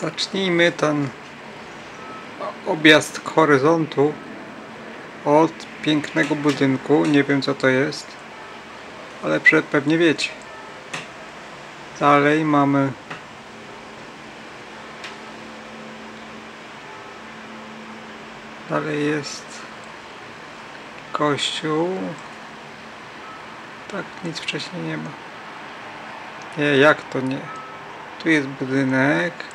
Zacznijmy ten objazd horyzontu od pięknego budynku. Nie wiem co to jest, ale pewnie wiecie. Dalej mamy Dalej jest kościół. Tak, nic wcześniej nie ma. Nie, jak to nie? Tu jest budynek.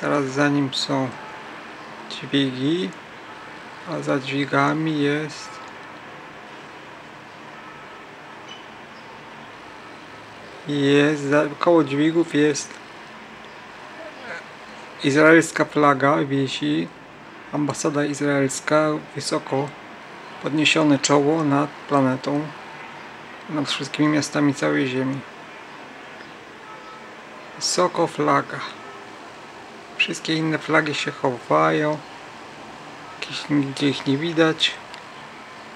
Zaraz za nim są dźwigi. A za dźwigami jest jest koło dźwigów jest izraelska flaga wisi ambasada izraelska wysoko podniesione czoło nad planetą nad wszystkimi miastami całej ziemi wysoko flaga wszystkie inne flagi się chowają. Nigdzie ich nie widać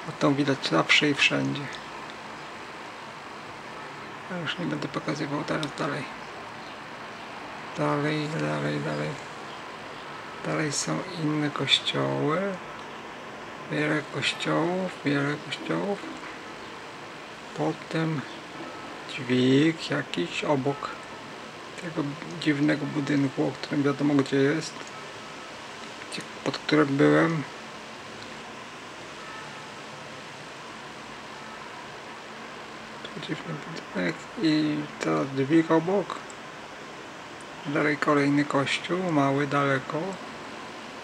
a tą widać zawsze i wszędzie. Ja już nie będę pokazywał teraz dalej. Dalej, dalej, dalej. Dalej są inne kościoły. Wiele kościołów, wiele kościołów. Potem dźwig jakiś obok tego dziwnego budynku, o którym wiadomo gdzie jest pod którym byłem. Dziwny budynek i teraz dźwig obok. Dalej kolejny kościół, mały, daleko.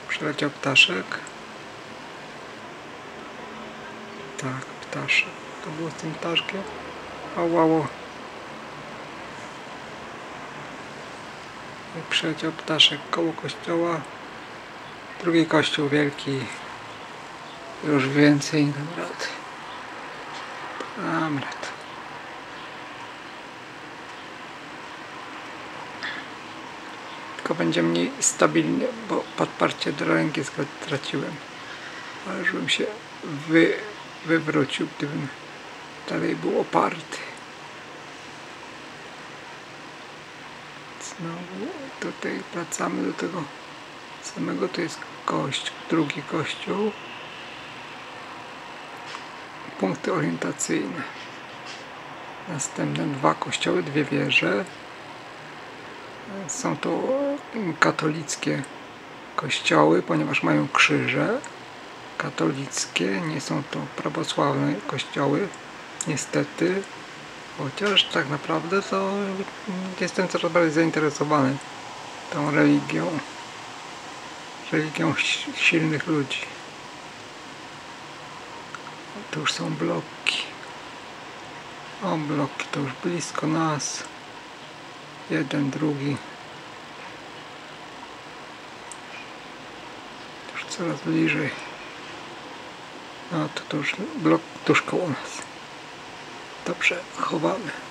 Przyleciał ptaszek. Tak, ptaszek. To było z tym ptaszkiem. Ałało I przyleciał ptaszek koło kościoła drugi kościół wielki już więcej dam rady tylko będzie mniej stabilnie, bo podparcie do ręki straciłem. Ale już bym się wy, wywrócił, gdybym dalej był oparty. Znowu tutaj wracamy do tego samego, to jest kościół, drugi kościół. Punkty orientacyjne. Następne dwa kościoły, dwie wieże. Są to katolickie kościoły, ponieważ mają krzyże katolickie, nie są to prawosławne kościoły, niestety. Chociaż tak naprawdę to jestem coraz bardziej zainteresowany tą religią, religią silnych ludzi. Tu już są bloki. O, bloki to już blisko nas jeden, drugi już coraz bliżej no to, to już blok tuż koło nas dobrze, chowamy